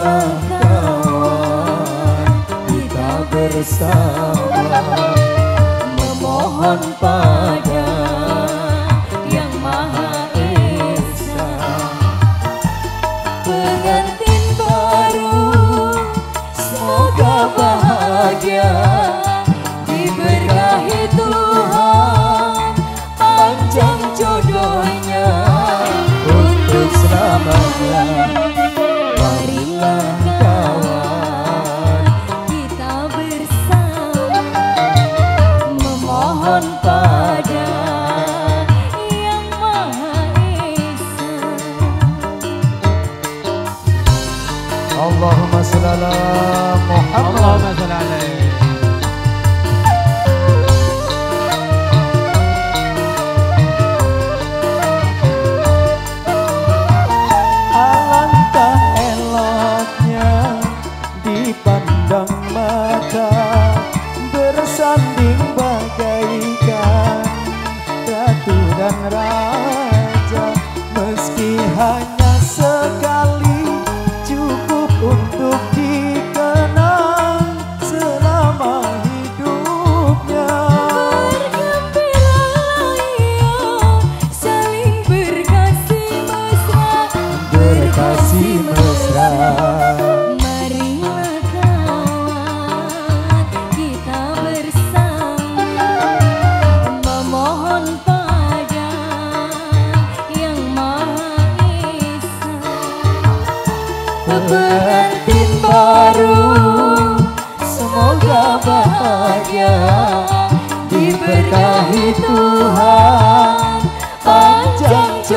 Marilah kawan kita bersama Memohon pada Yang Maha Esa. Pengantin baru Semoga bahagia. Allahumma salli ala Muhammad Allahumma sholli alaihi. Alangkah eloknya dipandang mata Bersanding bagaikan ratu dan raja Meski hanya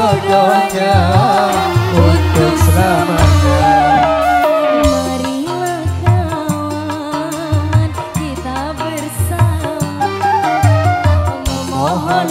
jodohnya Untuk selamanya Marilah kawan Kita bersama Memohon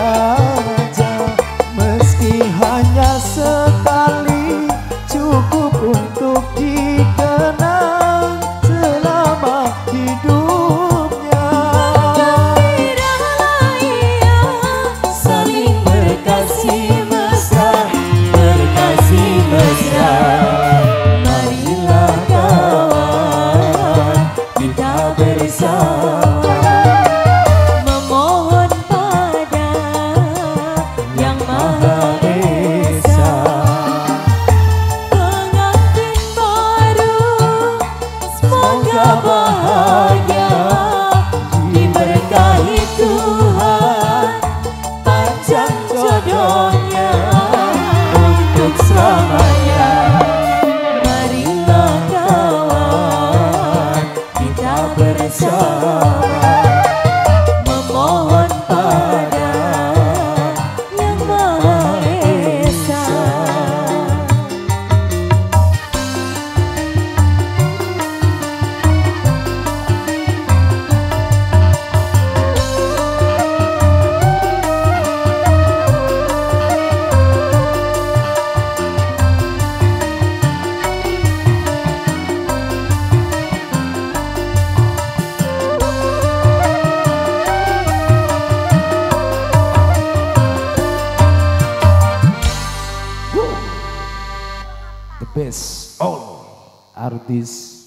dan kawan Kita bersama All are these